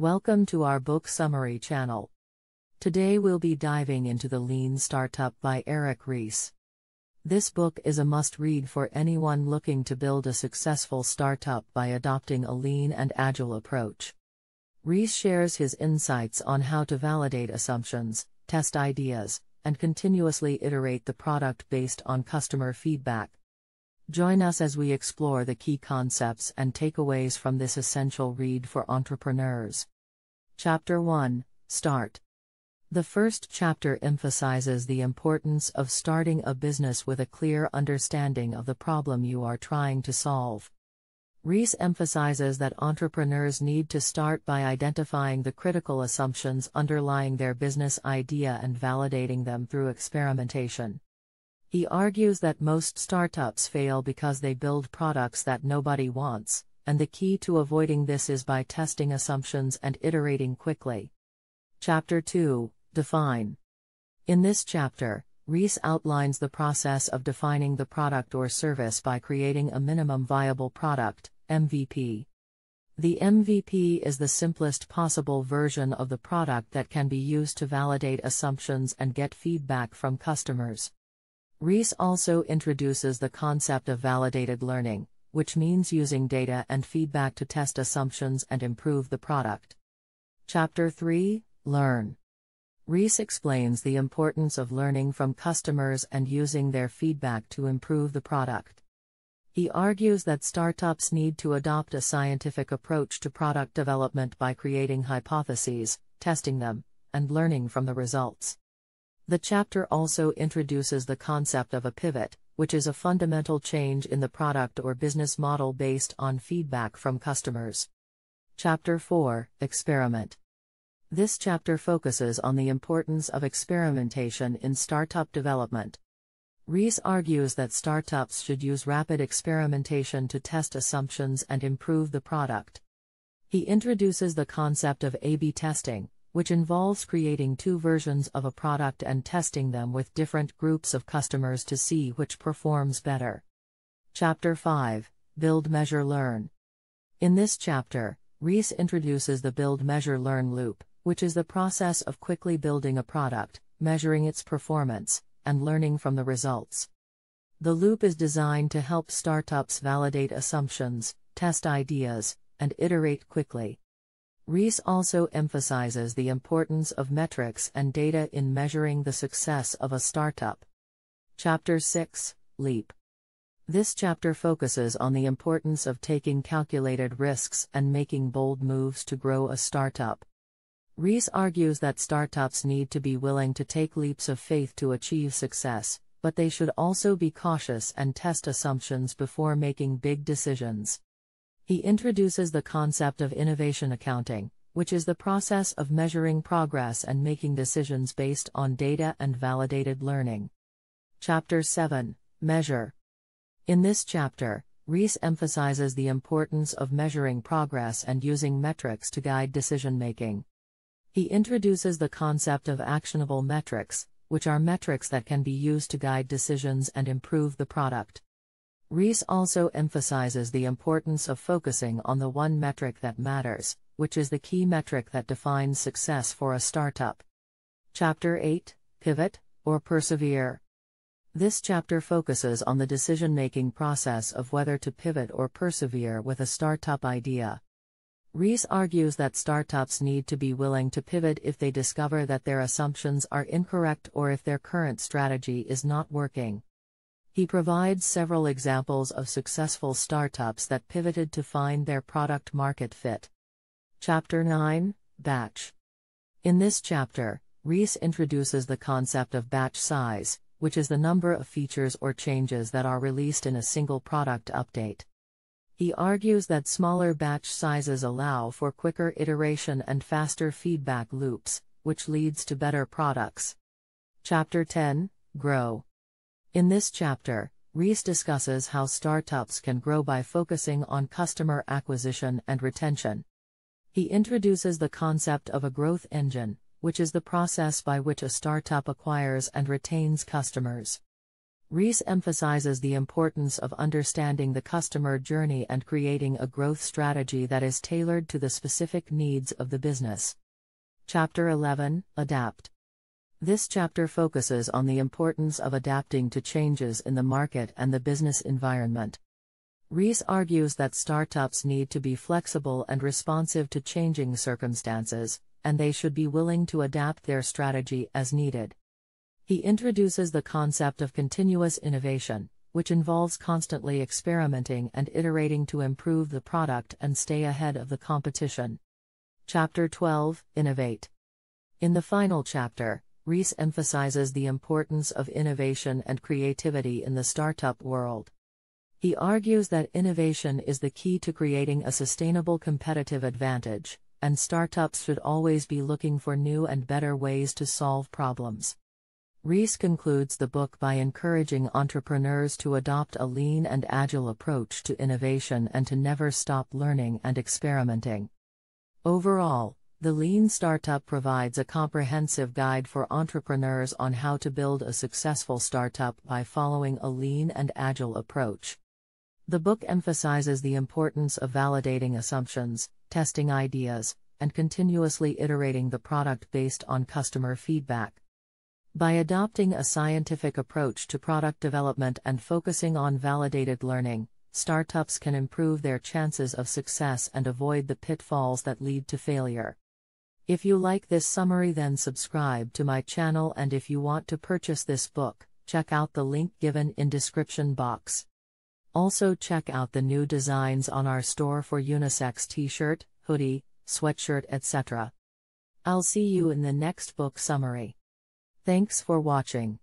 Welcome to our book summary channel. Today we'll be diving into The Lean Startup by Eric Ries. This book is a must read for anyone looking to build a successful startup by adopting a lean and agile approach. Ries shares his insights on how to validate assumptions, test ideas, and continuously iterate the product based on customer feedback. Join us as we explore the key concepts and takeaways from this essential read for entrepreneurs. Chapter 1 Start. The first chapter emphasizes the importance of starting a business with a clear understanding of the problem you are trying to solve. Ries emphasizes that entrepreneurs need to start by identifying the critical assumptions underlying their business idea and validating them through experimentation. He argues that most startups fail because they build products that nobody wants, and the key to avoiding this is by testing assumptions and iterating quickly. Chapter 2 Define. In this chapter, Ries outlines the process of defining the product or service by creating a minimum viable product, MVP. The MVP is the simplest possible version of the product that can be used to validate assumptions and get feedback from customers. Ries also introduces the concept of validated learning, which means using data and feedback to test assumptions and improve the product. Chapter 3 Learn. Ries explains the importance of learning from customers and using their feedback to improve the product. He argues that startups need to adopt a scientific approach to product development by creating hypotheses, testing them, and learning from the results. The chapter also introduces the concept of a pivot, which is a fundamental change in the product or business model based on feedback from customers. Chapter 4 Experiment. This chapter focuses on the importance of experimentation in startup development. Ries argues that startups should use rapid experimentation to test assumptions and improve the product. He introduces the concept of A B testing, which involves creating two versions of a product and testing them with different groups of customers to see which performs better. Chapter 5 Build Measure Learn. In this chapter, Ries introduces the Build Measure Learn loop, which is the process of quickly building a product, measuring its performance, and learning from the results. The loop is designed to help startups validate assumptions, test ideas, and iterate quickly. Ries also emphasizes the importance of metrics and data in measuring the success of a startup. Chapter 6 Leap. This chapter focuses on the importance of taking calculated risks and making bold moves to grow a startup. Ries argues that startups need to be willing to take leaps of faith to achieve success, but they should also be cautious and test assumptions before making big decisions. He introduces the concept of innovation accounting, which is the process of measuring progress and making decisions based on data and validated learning. Chapter 7 Measure. In this chapter, Ries emphasizes the importance of measuring progress and using metrics to guide decision making. He introduces the concept of actionable metrics, which are metrics that can be used to guide decisions and improve the product. Ries also emphasizes the importance of focusing on the one metric that matters, which is the key metric that defines success for a startup. Chapter 8 Pivot or Persevere. This chapter focuses on the decision making process of whether to pivot or persevere with a startup idea. Ries argues that startups need to be willing to pivot if they discover that their assumptions are incorrect or if their current strategy is not working. He provides several examples of successful startups that pivoted to find their product market fit. Chapter 9 Batch. In this chapter, Ries introduces the concept of batch size, which is the number of features or changes that are released in a single product update. He argues that smaller batch sizes allow for quicker iteration and faster feedback loops, which leads to better products. Chapter 10 Grow. In this chapter, Ries discusses how startups can grow by focusing on customer acquisition and retention. He introduces the concept of a growth engine, which is the process by which a startup acquires and retains customers. Ries emphasizes the importance of understanding the customer journey and creating a growth strategy that is tailored to the specific needs of the business. Chapter 11 Adapt. This chapter focuses on the importance of adapting to changes in the market and the business environment. Ries argues that startups need to be flexible and responsive to changing circumstances, and they should be willing to adapt their strategy as needed. He introduces the concept of continuous innovation, which involves constantly experimenting and iterating to improve the product and stay ahead of the competition. Chapter 12 Innovate. In the final chapter, Ries emphasizes the importance of innovation and creativity in the startup world. He argues that innovation is the key to creating a sustainable competitive advantage, and startups should always be looking for new and better ways to solve problems. Ries concludes the book by encouraging entrepreneurs to adopt a lean and agile approach to innovation and to never stop learning and experimenting. Overall, the Lean Startup provides a comprehensive guide for entrepreneurs on how to build a successful startup by following a lean and agile approach. The book emphasizes the importance of validating assumptions, testing ideas, and continuously iterating the product based on customer feedback. By adopting a scientific approach to product development and focusing on validated learning, startups can improve their chances of success and avoid the pitfalls that lead to failure. If you like this summary, then subscribe to my channel, and if you want to purchase this book, check out the link given in description box. Also check out the new designs on our store for unisex t-shirt, hoodie, sweatshirt etc. I'll see you in the next book summary. Thanks for watching.